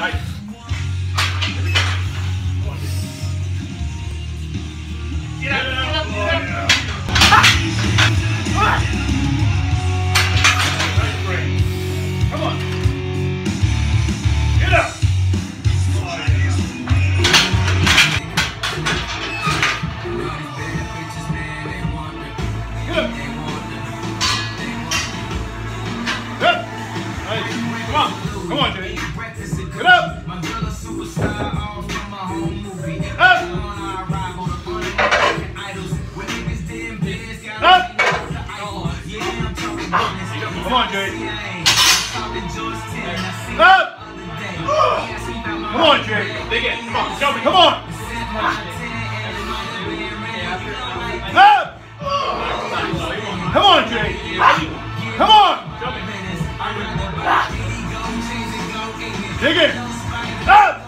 Nice. Get up, get up, get up. Get up. Come on, Jay. Come on, Jay. Up. Come on, it. Come on. Show me. Come on. Up. Come on, Jay. Come on. Dig it. Up.